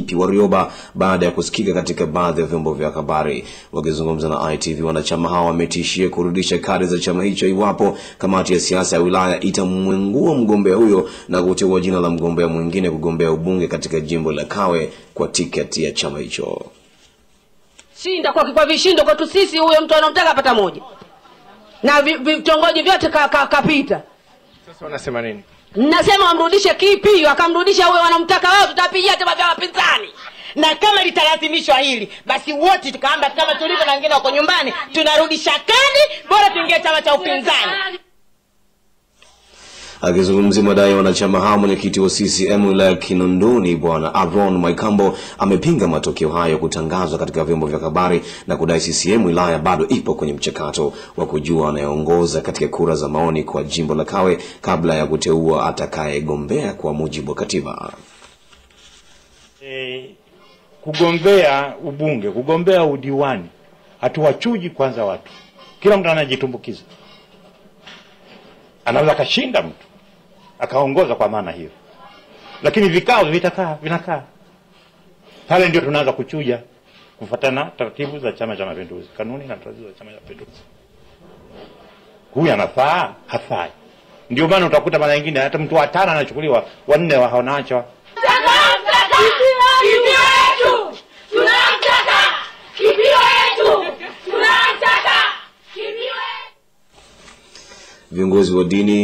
Kipi Warioba baada ya kusikika katika baadhi ya vyombo vya habari. Wakizungumza na ITV, wanachama hao wametishia kurudisha kadi za chama hicho iwapo kamati ya siasa ya wilaya itamwengua mgombea huyo na kuteua jina la mgombea mwingine kugombea ubunge katika jimbo la Kawe kwa tiketi ya chama hicho. shinda kwa kwa vishindo kwetu sisi, huyo mtu anamtaka apata moja na vi- vitongoji vyote kapita ka, kapita. Sasa wanasema nini? Nasema wamrudishe kipi? Wakamrudisha huyo wanamtaka wao, tutapigia chama vya wapinzani. na kama litalazimishwa hili basi wote tukaamba kama tulivyo na wengine wako nyumbani tunarudisha kadi bora tuingie chama cha upinzani Akizungumzia madai ya wanachama hao, mwenyekiti wa CCM wilaya ya Kinondoni Bwana Avon Mwaikambo amepinga matokeo hayo kutangazwa katika vyombo vya habari na kudai CCM wilaya bado ipo kwenye mchakato wa kujua anayeongoza katika kura za maoni kwa jimbo la Kawe kabla ya kuteua atakayegombea kwa mujibu wa katiba. e, kugombea ubunge, kugombea udiwani, hatuwachuji kwanza watu. Kila mtu anajitumbukiza, anaweza akashinda mtu akaongoza kwa maana hiyo, lakini vikao vitakaa vinakaa. Pale, ndio tunaanza kuchuja kufuatana taratibu za Chama cha Mapinduzi, kanuni na taratibu za Chama cha Mapinduzi. Huyu anafaa, hafai. Ndio maana utakuta mara nyingine hata mtu watano anachukuliwa, wanne wa- wanaachwa Viongozi wa dini